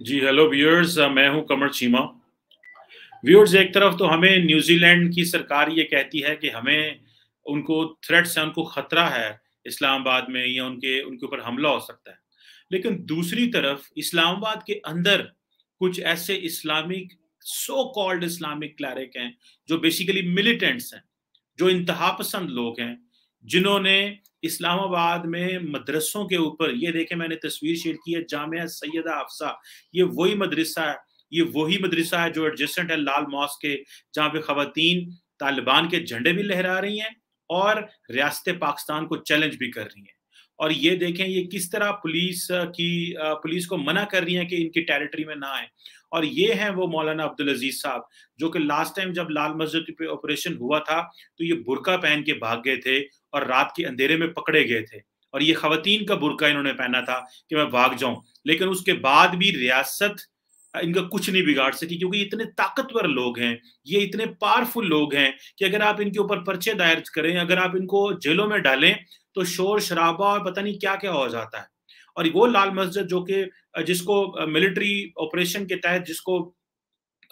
जी hello viewers मैं हूँ कमर Cheema. Viewers एक तरफ़ तो हमें न्यूजीलैंड की सरकार ये कहती है कि हमें उनको थ्रेट्स है, उनको खतरा है इस्लामाबाद में या उनके उनके ऊपर हमला हो सकता है। लेकिन दूसरी तरफ़ इस्लामाबाद के अंदर कुछ ऐसे Islamic so called Islamic cleric हैं, जो बेसिकली मिलिटेंट्स हैं, जो इंतहा पसंद लोग हैं, जिन्होंने इस्लामाबाद में मदरसों के ऊपर, ये देखे मैंने तस्वीर शेयर की है, जामिया सैयदा अफसा ये वही मदरसा है, ये वही मदरसा है जो एडजस्टेंट है लाल मॉस के, जहाँ पे खातन तालिबान के झंडे भी लहरा रही हैं और रियासत पाकिस्तान को चैलेंज भी कर रही हैं। और ये देखें, ये किस तरह पुलिस की पुलिस को मना कर रही है कि इनकी टेरिटरी में ना आए। और ये हैं वो मौलाना अब्दुल अज़ीज़ साहब, जो कि लास्ट टाइम जब लाल मस्जिद पे ऑपरेशन हुआ था तो ये बुरका पहन के भाग गए थे और रात के अंधेरे में पकड़े गए थे। और ये खातन का बुरका इन्होंने पहना था कि मैं भाग जाऊँ। लेकिन उसके बाद भी रियासत, इनका कुछ नहीं बिगाड़ सकी क्योंकि इतने ताकतवर लोग हैं, ये इतने पावरफुल लोग हैं कि अगर आप इनके ऊपर पर्चे दायर करें, अगर आप इनको जेलों में डालें तो शोर, शराबा और पता नहीं क्या क्या हो जाता है। और वो लाल मस्जिद जो कि, जिसको मिलिट्री ऑपरेशन के तहत जिसको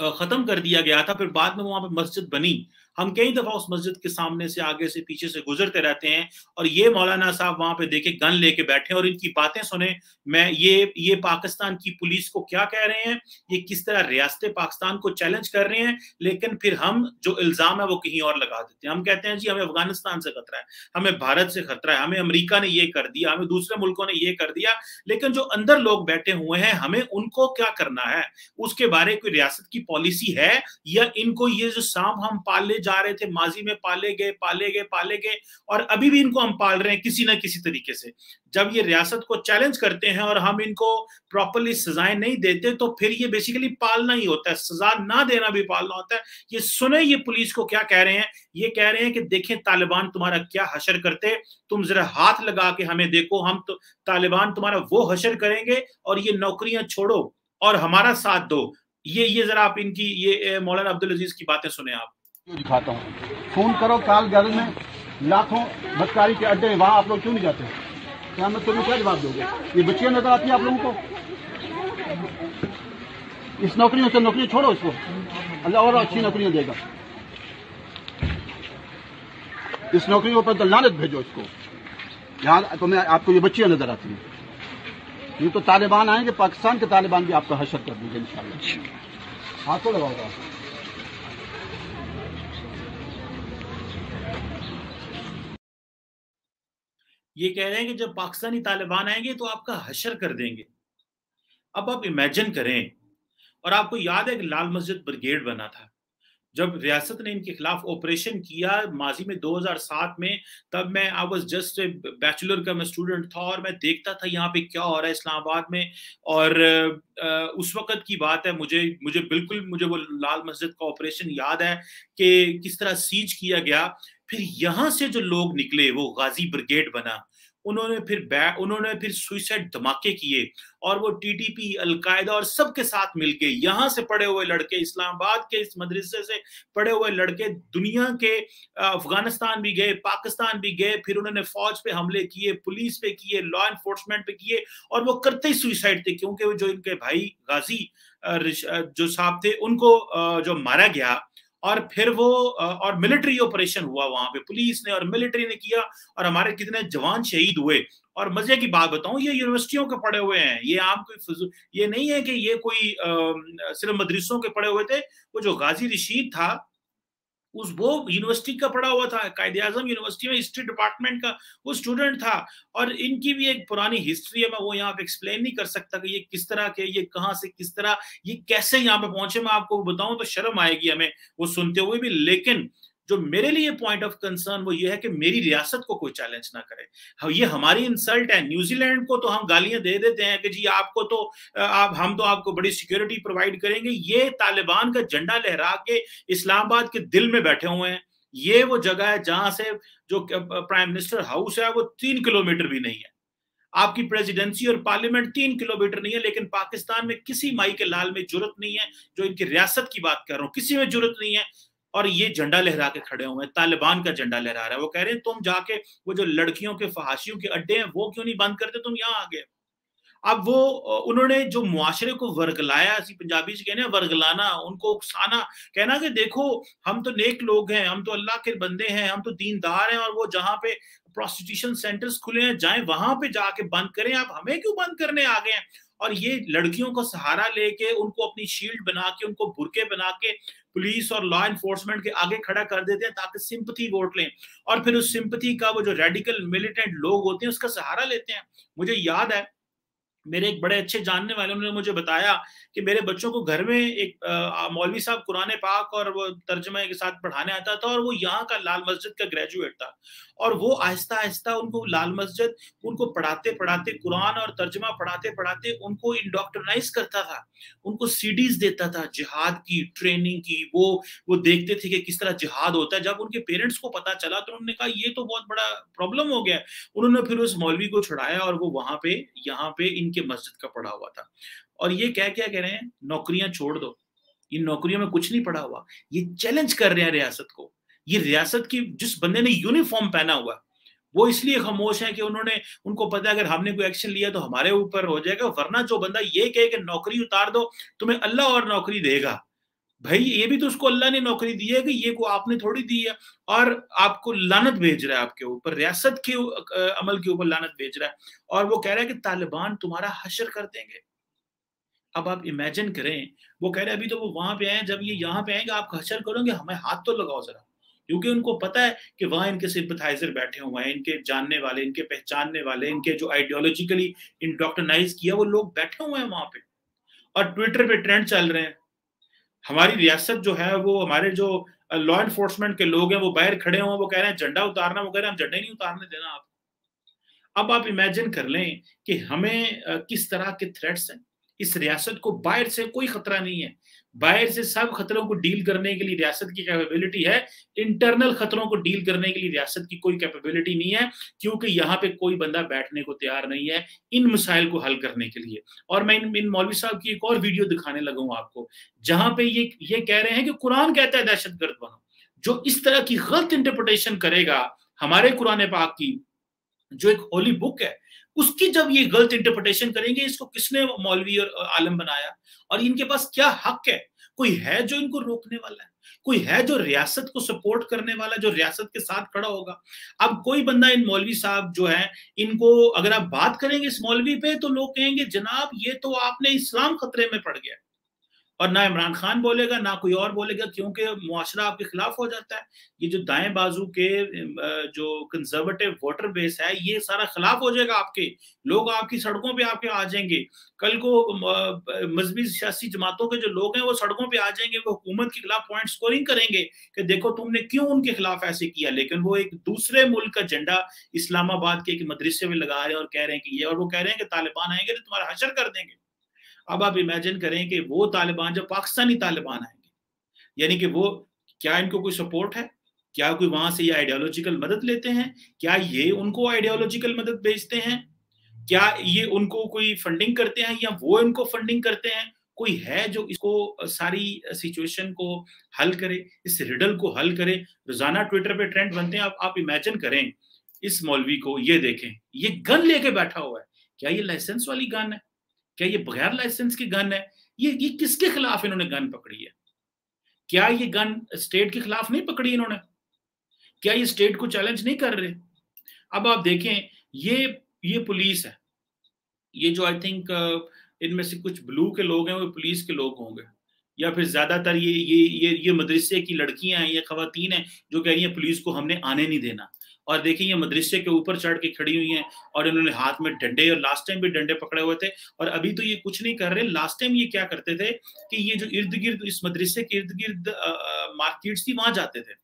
खत्म कर दिया गया था, फिर बाद में वहाँ पर मस्जिद बनी। हम कई दफ़ा उस मस्जिद के सामने से, आगे से, पीछे से गुजरते रहते हैं और ये मौलाना साहब वहाँ पे देखे, गन लेके बैठे और इनकी बातें सुने। मैं ये ये पाकिस्तान की पुलिस को क्या कह रहे हैं? ये किस तरह रियासत पाकिस्तान को चैलेंज कर रहे हैं? लेकिन फिर हम जो इल्ज़ाम है वो कहीं और लगा देते हैं। हम कहते हैं, जी, हमें अफ़गानिस्तान से खतरा है, हमें भारत से खतरा है, हमें अमरीका ने ये कर दिया, हमें दूसरे मुल्कों ने ये कर दिया। लेकिन जो अंदर लोग बैठे हुए हैं, हमें उनको क्या करना है? उसके बारे कोई रियासत की पॉलिसी है? या इनको ये जो सांप हम पाले जा रहे थे, माजी में पाले गए पाले गए पाले गए और अभी भी इनको हम पाल रहे हैं किसी ना किसी तरीके से। जब ये रियासत को चैलेंज करते हैं और हम इनको प्रॉपरली सजाएँ नहीं देते तो फिर ये बेसिकली पालना ही होता है, सजा ना देना भी पालना होता है। ये सुने ये पुलिस को क्या कह रहे हैं? ये कह रहे हैं कि देखें, तालिबान तुम्हारा क्या हशर करते तुम जरा हाथ लगा के हमें देखो, हम तो तालिबान तुम्हारा वो हशर करेंगे और ये नौकरियाँ छोड़ो और हमारा साथ दो। ये ये जरा आप इनकी, ये मौलाना अब्दुल अज़ीज़ की बातें सुने आप। दिखाता हूँ? फ़ोन करो, काल गर्ल में लाखों बदकारी के अड्डे हैं वहाँ आप लोग क्यों नहीं जाते? क्या मैं तुम्हें क्या जवाब दोगे? ये बच्चियाँ नज़र आती है आप लोगों को? इस नौकरियों से नौकरी छोड़ो इसको। अल्लाह और अच्छी नौकरियाँ देगा। इस नौकरियों पर तो लानत भेजो इसको। यहाँ तो मैं, आपको ये बच्चियाँ नज़र आती हैं। ये तो तालिबान आएँगे, पाकिस्तान के तालिबान भी आपका हशर कर देंगे, इंशाल्लाह। हाथों लगाओगा ये कह रहे हैं कि जब पाकिस्तानी तालिबान आएँगे तो आपका हशर कर देंगे। अब आप इमेजिन करें, और आपको याद है कि लाल मस्जिद ब्रिगेड बना था। जब रियासत ने इनके खिलाफ ऑपरेशन किया माजी में 2007 में, तब मैं आई वाज जस्ट बैचलर का मैं स्टूडेंट था और मैं देखता था यहाँ पे क्या हो रहा है इस्लामाबाद में। और उस वक्त की बात है, मुझे मुझे बिल्कुल, मुझे वो लाल मस्जिद का ऑपरेशन याद है कि किस तरह सीज किया गया। फिर यहाँ से जो लोग निकले, वो गाजी ब्रिगेड बना। उन्होंने फिर उन्होंने फिर सुइसाइड धमाके किए और वो टीटीपी अलकायदा और सबके साथ मिलके यहाँ से पढ़े हुए लड़के, इस्लामाबाद के इस मदरसे से पढ़े हुए लड़के दुनिया के अफ़गानिस्तान भी गए, पाकिस्तान भी गए, फिर उन्होंने फौज पे हमले किए, पुलिस पे किए लॉ इन्फोर्समेंट पे किए और वो करते ही सुइसाइड थे क्योंकि जो इनके भाई गाजी जो साहब थे, उनको जो मारा गया और फिर वो और मिलिट्री ऑपरेशन हुआ वहाँ पे। पुलिस ने और मिलिट्री ने किया और हमारे कितने जवान शहीद हुए। और मज़े की बात बताऊँ, ये यूनिवर्सिटियों के पढ़े हुए हैं। ये आम कोई ये नहीं है कि ये कोई सिर्फ़ मदरसों के पढ़े हुए थे। वो जो गाजी रशीद था उस वो यूनिवर्सिटी का पढ़ा हुआ था, कायदे आज़म यूनिवर्सिटी में हिस्ट्री डिपार्टमेंट का वो स्टूडेंट था और इनकी भी एक पुरानी हिस्ट्री है, मैं वो यहाँ पे एक्सप्लेन नहीं कर सकता कि ये किस तरह के, ये कहाँ से किस तरह, ये कैसे यहाँ पे पहुँचे, मैं आपको बताऊँ तो शर्म आएगी हमें वो सुनते हुए भी। लेकिन जो मेरे लिए पॉइंट ऑफ़ कंसर्न वो ये है कि मेरी रियासत को कोई चैलेंज ना करे। हाँ, ये हमारी इंसल्ट है। न्यूजीलैंड को तो हम गालियाँ दे देते हैं कि जी आपको तो आप हम तो आपको बड़ी सिक्योरिटी प्रोवाइड करेंगे। ये तालिबान का झंडा लहरा के इस्लामाबाद के दिल में बैठे हुए हैं। ये वो जगह है जहाँ से जो प्राइम मिनिस्टर हाउस है वो तीन किलोमीटर भी नहीं है। आपकी प्रेसिडेंसी और पार्लियामेंट तीन किलोमीटर नहीं है लेकिन पाकिस्तान में किसी माई के लाल में ज़रूरत नहीं है जो इनकी रियासत की बात कर रहा हूँ। किसी में ज़रूरत नहीं है। और ये झंडा लहरा के खड़े हुए हैं, तालिबान का झंडा लहरा रहा है। वो कह रहे हैं, तुम जाके वो जो लड़कियों के, फहाशियों के अड्डे हैं, वो क्यों नहीं बंद करते? तुम यहाँ आ गए अब वो उन्होंने जो मुआशरे को वर्गलाया, ऐसी पंजाबी से कहने, वर्गलाना, उनको उकसाना। कहना कि देखो, हम तो नेक लोग हैं, हम तो अल्लाह के बंदे हैं, हम तो दीनदार हैं और वो जहाँ पे प्रोस्टिट्यूशन सेंटर्स खुले हैं, जाए वहाँ पे जाके बंद करें। आप हमें क्यों बंद करने आ गए हैं? और ये लड़कियों को सहारा लेके, उनको अपनी शील्ड बना के, उनको बुरके बना के पुलिस और लॉ इन्फोर्समेंट के आगे खड़ा कर देते हैं ताकि सिंपथी वोट लें। और फिर उस सिंपथी का वो जो रेडिकल मिलिटेंट लोग होते हैं, उसका सहारा लेते हैं। मुझे याद है, मेरे एक बड़े अच्छे जानने वाले उन्होंने मुझे बताया कि मेरे बच्चों को घर में एक मौलवी साहब कुरान पाक और वो तर्जमे के साथ पढ़ाने आता था और वो यहाँ का लाल मस्जिद का ग्रेजुएट था। और वो आहिस्ता आहिस्ता उनको लाल मस्जिद, उनको पढ़ाते पढ़ाते कुरान और तर्जमा पढ़ाते पढ़ाते उनको इंडोक्ट्रनाइज करता था। उनको सीडीज देता था, जिहाद की ट्रेनिंग की, वो वो देखते थे कि किस तरह जिहाद होता है। जब उनके पेरेंट्स को पता चला तो उन्होंने कहा, ये तो बहुत बड़ा प्रॉब्लम हो गया। उन्होंने फिर उस मौलवी को छुड़ाया और वो वहाँ पे, यहाँ पे इनके मस्जिद का पढ़ा हुआ था। और ये क्या क्या कह रहे हैं? नौकरियाँ छोड़ दो। इन नौकरियों में कुछ नहीं पड़ा हुआ। ये चैलेंज कर रहे हैं रियासत को। ये रियासत की जिस बंदे ने यूनिफॉर्म पहना हुआ, वो इसलिए खामोश है कि उन्होंने, उनको पता है अगर हमने कोई एक्शन लिया तो हमारे ऊपर हो जाएगा, वरना जो बंदा ये कहे कि नौकरी उतार दो, तुम्हें अल्लाह और नौकरी देगा। भाई, ये भी तो उसको अल्लाह ने नौकरी दी है कि ये को आपने थोड़ी दी है और आपको लानत भेज रहा है आपके ऊपर, रियासत के अमल के ऊपर लानत भेज रहा है। और वो कह रहा है कि तालिबान तुम्हारा हशर कर देंगे। अब आप इमेजिन करें, वो कह रहे हैं, अभी तो वो वहाँ पे आए जब ये यहाँ पे आएँगे, आप हशर करोगे, हमें हाथ तो लगाओ जरा। क्योंकि उनको पता है कि वहाँ इनके सिंपथाइजर बैठे हुए हैं, इनके जानने वाले, इनके पहचानने वाले, इनके जो आइडियोलॉजिकली इंडोक्टनाइज किया वो लोग बैठे हुए हैं वहाँ पे। और ट्विटर पे ट्रेंड चल रहे हैं। हमारी रियासत जो है, वो हमारे जो लॉ इन्फोर्समेंट के लोग हैं, वो बाहर खड़े हुए वो कह रहे हैं, झंडा उतारना, वो कह रहे हैं, हम झंडा नहीं उतारने देना आप। अब आप इमेजिन कर लें कि हमें किस तरह के थ्रेट्स हैं। इस रियासत को बाहर से कोई खतरा नहीं है। बाहर से सब खतरों को डील करने के लिए रियासत की कैपेबिलिटी है। इंटरनल खतरों को डील करने के लिए रियासत की कोई कैपेबिलिटी नहीं है क्योंकि यहाँ पे कोई बंदा बैठने को तैयार नहीं है इन मसाइल को हल करने के लिए। और मैं इन, इन मौलवी साहब की एक और वीडियो दिखाने लगा आपको जहाँ पे ये ये कह रहे हैं कि कुरान कहता है दहशत गर्द बनो जो इस तरह की गलत इंटरप्रिटेशन करेगा हमारे कुरान पाक की जो एक होली बुक है उसकी जब ये गलत इंटरप्रिटेशन करेंगे, इसको किसने मौलवी और आलम बनाया? और इनके पास क्या हक है? कोई है जो इनको रोकने वाला है? कोई है जो रियासत को सपोर्ट करने वाला जो रियासत के साथ खड़ा होगा? अब कोई बंदा इन मौलवी साहब जो है, इनको अगर आप बात करेंगे इस मौलवी पे तो लोग कहेंगे, जनाब, ये तो आपने इस्लाम खतरे में पड़ गया और ना इमरान खान बोलेगा, ना कोई और बोलेगा, क्योंकि मुआशरा आपके खिलाफ हो जाता है। ये जो दाएँ बाजू के जो कंजर्वेटिव वोटर बेस है, ये सारा खिलाफ हो जाएगा आपके। लोग आपकी सड़कों पे आपके आ जाएँगे। कल को मजहबी सियासी जमातों के जो लोग हैं, वो सड़कों पे आ जाएँगे, वो हुकूमत के खिलाफ पॉइंट स्कोरिंग करेंगे कि देखो तुमने क्यों उनके खिलाफ ऐसे किया। लेकिन वो एक दूसरे मुल्क का झंडा इस्लामाबाद के एक मदरसे में लगा रहे हैं और कह रहे हैं कि ये, और वो कह रहे हैं कि तालिबान आएँगे तो तुम्हारा हशर कर देंगे। अब आप इमेजिन करें कि वो तालिबान जब पाकिस्तानी तालिबान आएँगे, यानी कि वो, क्या इनको कोई सपोर्ट है? क्या कोई वहाँ से ये आइडियोलॉजिकल मदद लेते हैं? क्या ये उनको आइडियोलॉजिकल मदद भेजते हैं? क्या ये उनको कोई फंडिंग करते हैं या वो इनको फंडिंग करते हैं? कोई है जो इसको सारी सिचुएशन को हल करे, इस रिडल को हल करे? रोज़ाना ट्विटर पे ट्रेंड बनते हैं। आप आप इमेजिन करें, इस मौलवी को ये देखें, ये गन लेके बैठा हुआ है। क्या ये लाइसेंस वाली गन है? क्या ये बगैर लाइसेंस की गन है? ये ये किसके खिलाफ इन्होंने गन पकड़ी है? क्या ये गन स्टेट के खिलाफ नहीं पकड़ी इन्होंने? क्या ये स्टेट को चैलेंज नहीं कर रहे? अब आप देखें, ये ये पुलिस है। ये जो आई थिंक इनमें से कुछ ब्लू के लोग हैं, वो पुलिस के लोग होंगे। या फिर ज़्यादातर ये ये ये ये मदरसे की लड़कियाँ हैं, ये खातन हैं, जो कह रही हैं, पुलिस को हमने आने नहीं देना। और देखिए, ये मदरसे के ऊपर चढ़ के खड़ी हुई हैं और इन्होंने हाथ में डंडे और लास्ट टाइम भी डंडे पकड़े हुए थे। और अभी तो ये कुछ नहीं कर रहे लास्ट टाइम ये क्या करते थे कि ये जो इर्द गिर्द इस मदरसे के इर्द गिर्द मार्केट थी वहाँ जाते थे।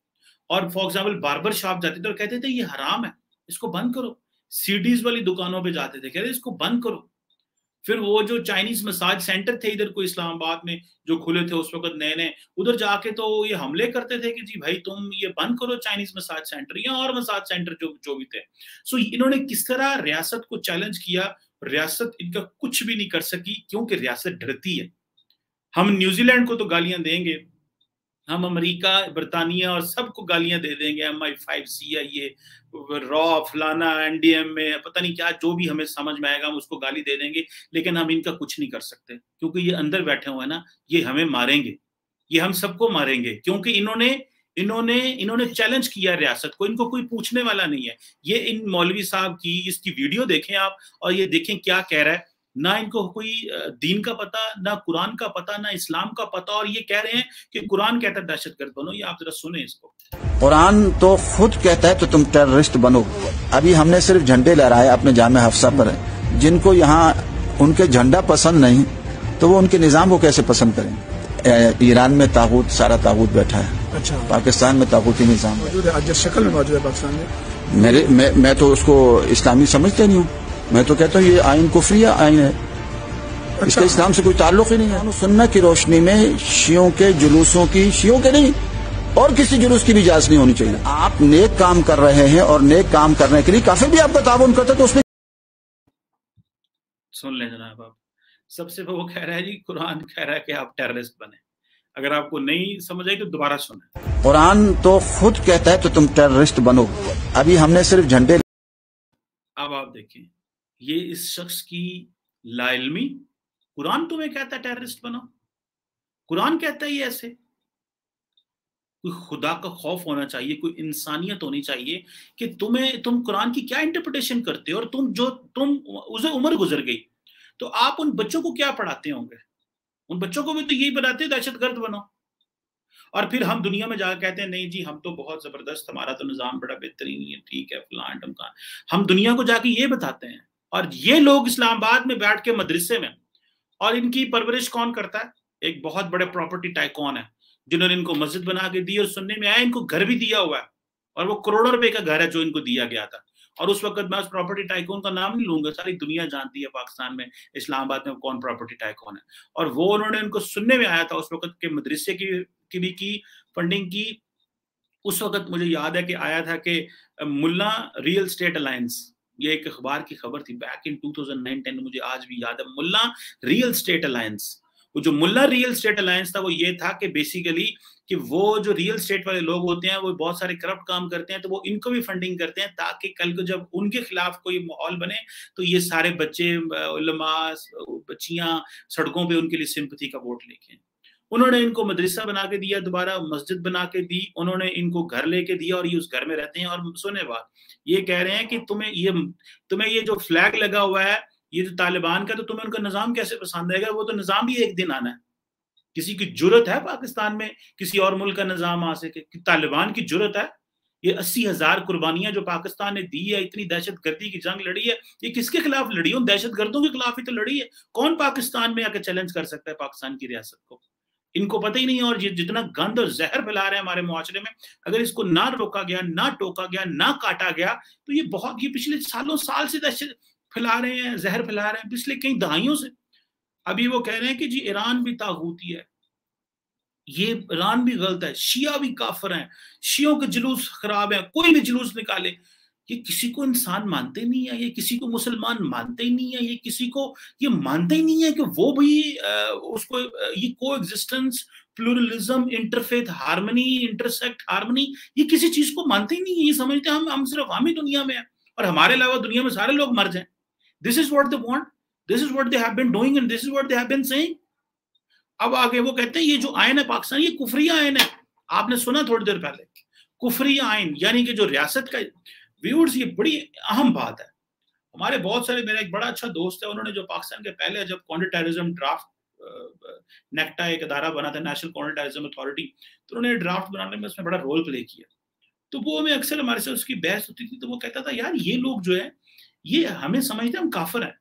और फॉर एग्ज़ाम्पल बार्बर शॉप जाते थे और कहते थे, ये हराम है, इसको बंद करो। सीडीज वाली दुकानों पर जाते थे कहते इसको बंद करो। फिर वो जो चाइनीज़ मसाज सेंटर थे इधर को इस्लामाबाद में, जो खुले थे उस वक्त नए नए, उधर जाके तो ये हमले करते थे कि जी भाई तुम ये बंद करो चाइनीज़ मसाज सेंटर या और मसाज सेंटर जो जो भी थे। सो इन्होंने किस तरह रियासत को चैलेंज किया? रियासत इनका कुछ भी नहीं कर सकी, क्योंकि रियासत डरती है। हम न्यूजीलैंड को तो गालियाँ देंगे हम अमेरिका, बरतानिया और सबको गालियाँ दे देंगे M I five C I A raw फलाना एन डी एम में, पता नहीं क्या, जो भी हमें समझ में आएगा, हम उसको गाली दे देंगे, लेकिन हम इनका कुछ नहीं कर सकते, क्योंकि ये अंदर बैठे हुए हैं ना, ये हमें मारेंगे, ये हम सबको मारेंगे, क्योंकि इन्होंने इन्होंने इन्होंने चैलेंज किया रियासत को, इनको कोई पूछने वाला नहीं है। ये इन मौलवी साहब की, इसकी वीडियो देखें आप, और ये देखें क्या कह रहा है। ना इनको कोई दीन का पता ना कुरान का पता ना इस्लाम का पता और ये कह रहे हैं कि कुरान कहता है दहशत गर्द बनो। ये आप जरा सुने इसको। कुरान तो खुद कहता है तो तुम टेररिस्ट बनो। अभी हमने सिर्फ़ झंडे लहराए अपने जाम हफ्सा पर। जिनको यहाँ उनके झंडा पसंद नहीं तो वो उनके निज़ाम को कैसे पसंद करें? ईरान में ताबूत सारा ताबूत बैठा है। अच्छा। पाकिस्तान में ताबूती निज़ाम मौजूद है शक्ल में मौजूद है पाकिस्तान में? मेरे मैं, मैं तो उसको इस्लामी समझते नहीं हूँ। मैं तो कहता हूँ ये आइन कुफरी आइन है? अच्छा। इसका इस्लाम से कोई ताल्लुक ही नहीं है। सुन्ना की रोशनी में शियों के जुलूसों की शियों के नहीं और किसी जुलूस की भी इजाज़त नहीं होनी चाहिए। आप नेक काम कर रहे हैं और नेक काम करने के लिए काफ़ी भी आपका ताउन करते तो उसमें सुन लें जनाब आप। सबसे वो कह रहा है जी कुरान कह रहा है कि आप टेररिस्ट बने। अगर आपको नहीं समझ आई तो दोबारा सुने कुरान तो खुद कहता है तो तुम टेररिस्ट बनो। अभी हमने सिर्फ़ झंडे अब आप देखें। ये इस शख्स की लाइलमी, कुरान तुम्हें कहता है टेररिस्ट बनो कुरान कहता है ये ऐसे। कोई खुदा का खौफ होना चाहिए, कोई इंसानियत होनी चाहिए कि तुम्हें, तुम कुरान की क्या इंटरप्रिटेशन करते हो और तुम जो, तुम उसे उम्र गुजर गई। तो आप उन बच्चों को क्या पढ़ाते होंगे? उन बच्चों को भी तो यही बनाते दहशत गर्द बनो और फिर हम दुनिया में जाकर कहते हैं, नहीं जी, हम तो बहुत ज़बरदस्त, हमारा तो निज़ाम बड़ा बेहतरीन है ठीक है फलान टमकान हम दुनिया को जाके ये बताते हैं और ये लोग इस्लामाबाद में बैठ के मदरसे में और इनकी परवरिश कौन करता है? एक बहुत बड़े प्रॉपर्टी टाइकॉन है जिन्होंने इनको मस्जिद बना के दी और सुनने में आया इनको घर भी दिया हुआ है और वो करोड़ों रुपए का घर है जो इनको दिया गया था। और उस वक्त मैं उस प्रॉपर्टी टाइकोन का नाम नहीं लूँगा सारी दुनिया जानती है पाकिस्तान में इस्लामाबाद में कौन प्रॉपर्टी टाइकोन है। और वो उन्होंने उनको सुनने में आया था उस वक्त के मदरसे की, की भी की फंडिंग की उस वक्त मुझे याद है कि आया था कि मुल्ला रियल स्टेट अलायंस ये एक अखबार की खबर थी बैक इन 2009-10 मुझे आज भी याद है, मुल्ला रियल स्टेट अलायंस वो जो मुल्ला रियल स्टेट अलायंस था, वो ये था कि बेसिकली कि वो जो रियल स्टेट वाले लोग होते हैं, वो बहुत सारे करप्ट काम करते हैं तो वो इनको भी फंडिंग करते हैं ताकि कल को जब उनके खिलाफ कोई माहौल बने तो ये सारे बच्चे बच्चियाँ सड़कों पे उनके लिए सिंपथी का वोट लेके उन्होंने इनको मदरसा बना के दिया, दोबारा मस्जिद बना के दी, उन्होंने इनको घर लेके दिया और ये उस घर में रहते हैं। और सुने बात, ये कह रहे हैं कि तुम्हें ये तुम्हें ये जो फ्लैग लगा हुआ है, ये जो तालिबान का तो तुम्हें उनका निज़ाम कैसे पसंद आएगा? वो तो निज़ाम भी एक दिन आना है। किसी की ज़रूरत है पाकिस्तान में, किसी और मुल्क का निज़ाम आ सके, कि तालिबान की ज़रूरत है। ये अस्सी हज़ार कुर्बानियाँ जो पाकिस्तान ने दी है, इतनी दहशत गर्दी की जंग लड़ी है, ये किसके खिलाफ लड़ी है? दहशत गर्दों के खिलाफ ही तो लड़ी है। कौन पाकिस्तान में आकर चैलेंज कर सकता है पाकिस्तान की रियासत को? इनको पता ही नहीं और जितना गंद और जहर फैला रहे हैं हमारे मुआरे में, अगर इसको ना रोका गया, ना टोका गया, ना काटा गया तो ये बहुत, ये पिछले सालों, साल से दहशत फैला रहे हैं, जहर फैला रहे हैं, पिछले कई दहाइयों से। अभी वो कह रहे हैं कि जी, ईरान भी ताकूती है। ये ईरान भी गलत है, शिया भी काफर हैं, शियों के जुलूस खराब है, कोई भी जुलूस निकाले ये किसी को इंसान मानते नहीं है, ये किसी को मुसलमान मानते ही नहीं है, ये किसी को, ये मानते ही नहीं है कि वो भी उसको ये को existence pluralism interfaith harmony intersect harmony ये किसी चीज़ को मानते ही नहीं है, ये समझते हम हम सिर्फ़ हम ही दुनिया में है और हमारे अलावा दुनिया में सारे लोग मर जाए this is what they want this is what they have been doing and this is what they have been saying अब आगे वो कहते हैं, ये जो आयन है पाकिस्तान, ये कुफरी आयन है। आपने सुना थोड़ी देर पहले, कुफरी आयन, यानी कि जो रियासत का व्यूर्स ये बड़ी अहम बात है। हमारे बहुत सारे, मेरा एक बड़ा अच्छा दोस्त है, उन्होंने जो पाकिस्तान के पहले जब काउंटर टेररिज्म ड्राफ्ट नेक्टा एक अदारा बना था नेशनल काउंटर टेररिज्म अथॉरिटी तो उन्होंने ड्राफ्ट बनाने में उसमें बड़ा रोल प्ले किया। तो वो हमें अक्सर हमारे से उसकी बहस होती थी तो वो कहता था, यार, ये लोग जो है, ये हमें समझते हम काफर हैं।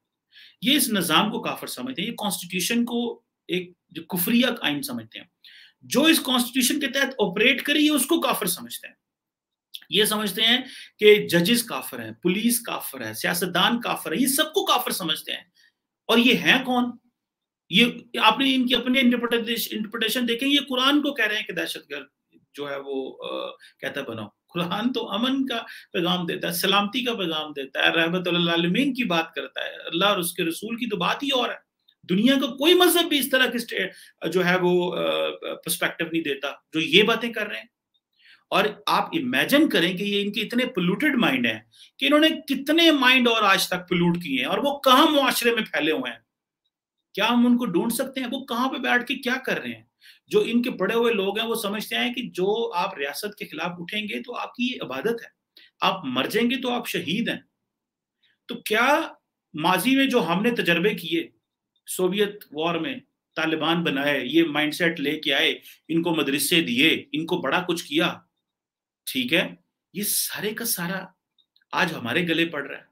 ये इस निज़ाम को काफर समझते हैं, ये कॉन्स्टिट्यूशन को एक जो कुफरिया आइन समझते हैं। जो इस कॉन्स्टिट्यूशन के तहत ऑपरेट करे उसको काफर समझते हैं। ये समझते हैं कि जजेस काफर हैं पुलिस काफर है सियासतदान काफर है ये सबको काफर समझते हैं। और ये हैं कौन? ये आपने इनकी अपने इंटरप्रिटेशन देखें ये कुरान को कह रहे हैं कि दहशतगर्द जो है वो आ, कहता बनाओ। कुरान तो अमन का पैगाम देता है सलामती का पैगाम देता है रहमत की बात करता है अल्लाह और उसके रसूल की तो बात ही और है। दुनिया का कोई मज़हब भी इस तरह की जो है वो पर्सपेक्टिव नहीं देता जो ये बातें कर रहे हैं। और आप इमेजिन करें कि ये इनके इतने पोल्यूटेड माइंड हैं कि इन्होंने कितने माइंड और आज तक पोल्यूट किए हैं और वो कहाँ मुआशरे में फैले हुए हैं। क्या हम उनको ढूंढ सकते हैं? वो कहाँ पे बैठ के क्या कर रहे हैं? जो इनके पड़े हुए लोग हैं, वो समझते हैं कि जो आप रियासत के खिलाफ उठेंगे तो आपकी ये इबादत है। आप मर जाएँगे तो आप शहीद हैं। तो क्या माजी में जो हमने तजर्बे किए, सोवियत वॉर में तालिबान बनाए, ये माइंडसेट लेके आए, इनको मदरसे दिए, इनको बड़ा कुछ किया ठीक है? ये सारे का सारा आज हमारे गले पड़ रहा है।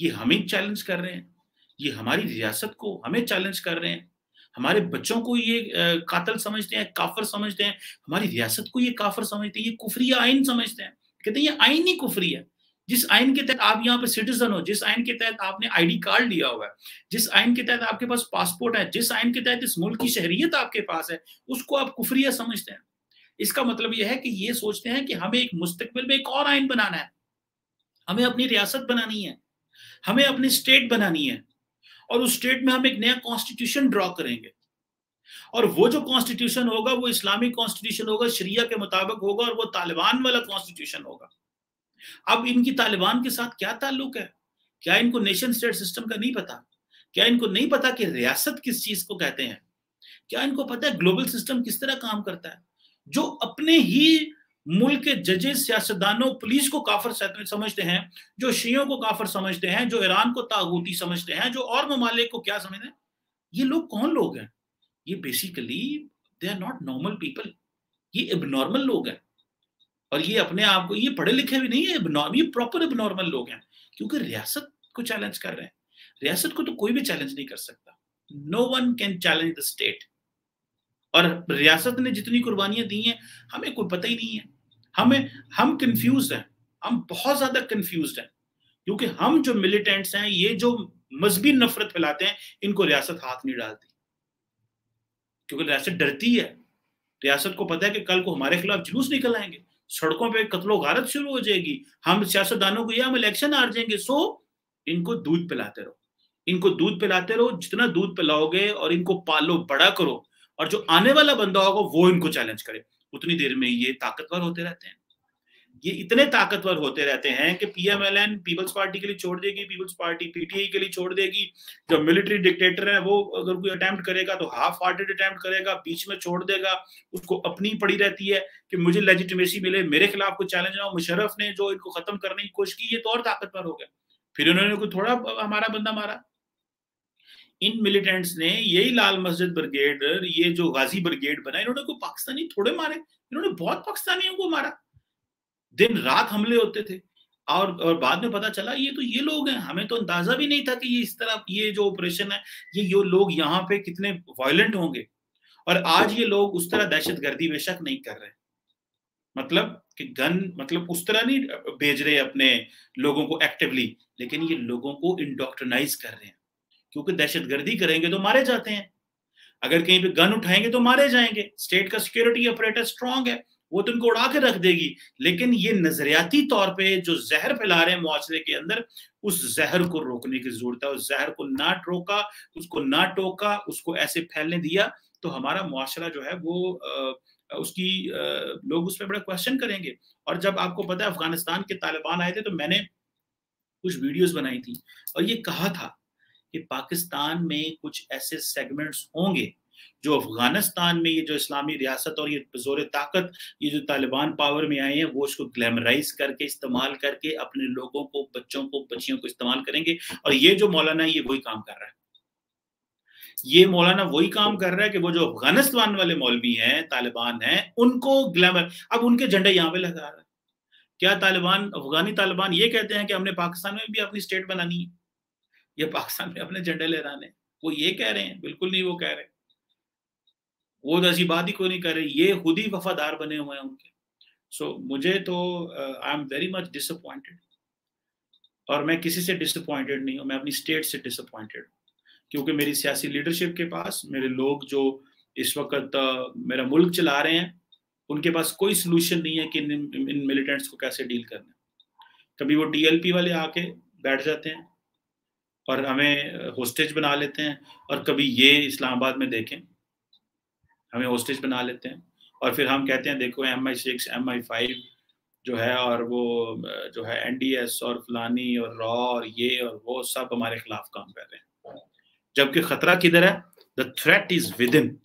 ये हमें चैलेंज कर रहे हैं। ये हमारी रियासत को हमें चैलेंज कर रहे हैं। हमारे बच्चों को ये कातल समझते हैं, काफर समझते हैं। हमारी रियासत को ये काफर समझते हैं। ये कुफरी आइन समझते हैं। कहते हैं, ये आइन ही कुफरी है। जिस आइन के तहत आप यहाँ पे सिटीजन हो, जिस आइन के तहत आपने आईडी कार्ड लिया हुआ है, जिस आइन के तहत आपके पास पासपोर्ट है, जिस आइन के तहत इस मुल्क की शहरियत आपके पास है, उसको आप कुफरिया समझते हैं। इसका मतलब यह है कि ये सोचते हैं कि हमें एक मुस्तकबिल में एक और आइन बनाना है। हमें अपनी रियासत बनानी है। हमें अपनी स्टेट बनानी है। और उस स्टेट में हम एक नया कॉन्स्टिट्यूशन ड्रॉ करेंगे। और वो जो कॉन्स्टिट्यूशन होगा, वो इस्लामिक कॉन्स्टिट्यूशन होगा, शरिया के मुताबिक होगा और वो तालिबान वाला कॉन्स्टिट्यूशन होगा। अब इनकी तालिबान के साथ क्या ताल्लुक है? क्या इनको नेशन स्टेट सिस्टम का नहीं पता? क्या इनको नहीं पता कि रियासत किस चीज़ को कहते हैं? क्या इनको पता है ग्लोबल सिस्टम किस तरह काम करता है? जो अपने ही मुल्क के जजेस सियासतदानों पुलिस को काफर समझते हैं, जो शीयों को काफर समझते हैं, जो ईरान को तागूती समझते हैं, जो और ममालिक को क्या समझते हैं? ये लोग कौन लोग हैं? ये basically they are not normal people ये इबनॉर्मल लोग हैं। और ये अपने आप को, ये पढ़े लिखे भी नहीं है ये प्रॉपर इबनॉर्मल लोग हैं। क्योंकि रियासत को चैलेंज कर रहे हैं। रियासत को तो कोई भी चैलेंज नहीं कर सकता। No one can challenge the state और रियासत ने जितनी कुर्बानियाँ दी हैं, हमें कोई पता ही नहीं है। हमें, हम कंफ्यूज हैं। हम बहुत ज़्यादा कंफ्यूज हैं। क्योंकि हम जो मिलिटेंट्स हैं, ये जो मजहबी नफरत फैलाते हैं, इनको रियासत हाथ नहीं डालती। क्योंकि रियासत डरती है। रियासत को पता है कि कल को हमारे खिलाफ जुलूस निकल आएँगे। सड़कों पे कत्लो गारत शुरू हो जाएगी। हम सियासतदानों को ये हम इलेक्शन हार जाएँगे। सो इनको दूध पिलाते रहो। इनको दूध पिलाते रहो। जितना दूध पिलाओगे और इनको पालो, बड़ा करो। और जो आने वाला बंदा होगा वो इनको चैलेंज करे। उतनी देर में ये ताकतवर होते रहते हैं। ये इतने ताकतवर होते रहते हैं कि पीएमएलएन पीपल्स पार्टी के लिए छोड़ देगी पीपल्स पार्टी पीटीआई के लिए छोड़ देगी। जो मिलिट्री डिक्टेटर है, वो अगर कोई अटेम्प्ट करेगा तो हाफ़ हार्टेड अटेम्प्ट करेगा, बीच में छोड़ देगा। उसको अपनी पड़ी रहती है कि मुझे लेजिटिमेसी मिले, मेरे खिलाफ कोई चैलेंज ना हो। मुशरफ ने जो इनको खत्म करने की कोशिश की, ये तो और ताकतवर हो गया। फिर उन्होंने कोई थोड़ा हमारा बंदा मारा। इन मिलिटेंट्स ने यही लाल मस्जिद ब्रिगेड ये जो गाजी ब्रिगेड बना, इन्होंने कोई पाकिस्तानी थोड़े मारे। इन्होंने बहुत पाकिस्तानियों को मारा। दिन रात हमले होते थे। और और बाद में पता चला, ये तो ये लोग हैं। हमें तो अंदाज़ा भी नहीं था कि ये इस तरह ये जो ऑपरेशन है, ये ये लोग यहाँ पे कितने वायलेंट होंगे। और आज ये लोग उस तरह दहशत गर्दी बेशक नहीं कर रहे। मतलब कि गन मतलब उस तरह नहीं भेज रहे अपने लोगों को एक्टिवली लेकिन ये लोगों को इंडोक्ट्रनाइज कर रहे हैं। क्योंकि दहशत गर्दी करेंगे तो मारे जाते हैं। अगर कहीं पे गन उठाएँगे तो मारे जाएँगे। स्टेट का सिक्योरिटी ऑपरेटर स्ट्रांग है वो तो उनको उड़ा के रख देगी। लेकिन ये नजरियाती तौर पे जो जहर फैला रहे हैं मुआरे के अंदर उस जहर को रोकने की ज़रूरत है। उस जहर को ना रोका उसको ना टोका उसको ऐसे फैलने दिया तो हमारा मुआरा जो है वो आ, उसकी आ, लोग उस पर बड़ा क्वेश्चन करेंगे। और जब आपको पता है अफ़गानिस्तान के तालिबान आए थे तो मैंने कुछ वीडियोस बनाई थी और ये कहा था कि पाकिस्तान में कुछ ऐसे सेगमेंट्स होंगे जो अफ़गानिस्तान में ये जो इस्लामी रियासत और ये ज़ोर ताकत, ये जो तालिबान पावर में आए हैं, वो उसको ग्लैमराइज करके, इस्तेमाल करके अपने लोगों को, बच्चों को बच्चियों को इस्तेमाल करेंगे। और ये जो मौलाना ये वही काम कर रहा है। ये मौलाना वही काम कर रहा है कि वो जो अफ़गानिस्तान वाले मौलवी हैं, तालिबान हैं, उनको ग्लैमर अब उनके झंडे यहाँ पे लगा रहा है। क्या तालिबान, अफगानी तालिबान ये कहते हैं कि हमने पाकिस्तान में भी अपनी स्टेट बनानी है? या पाकिस्तान में अपने झंडे लहराने वो ये कह रहे हैं बिल्कुल नहीं वो कह रहे। वो तो बात ही कोई नहीं कर रहे ये खुद ही वफादार बने हुए हैं उनके। सो so, मुझे तो I am very much disappointed और मैं किसी से डिसअपॉइंटेड नहीं हूँ मैं अपनी स्टेट से डिसअपॉइंटेड क्योंकि मेरी सियासी लीडरशिप के पास मेरे लोग जो इस वक्त मेरा मुल्क चला रहे हैं उनके पास कोई सोल्यूशन नहीं है कि इन, इन मिलिटेंट्स को कैसे डील करना कभी वो टीएलपी वाले आके बैठ जाते हैं और हमें होस्टेज बना लेते हैं और कभी ये इस्लामाबाद में देखें, हमें होस्टेज बना लेते हैं। और फिर हम कहते हैं, देखो M I six M I five जो है और वो, जो है एन डी एस और फलानी और रॉ और ये और वो सब हमारे खिलाफ काम कर रहे हैं। जबकि खतरा किधर है? The threat is within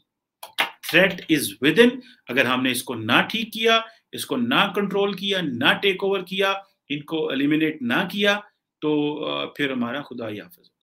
threat is within अगर हमने इसको ना ठीक किया, इसको ना कंट्रोल किया, ना टेक ओवर किया, इनको एलिमिनेट ना किया तो फिर हमारा खुदा ही हाफिज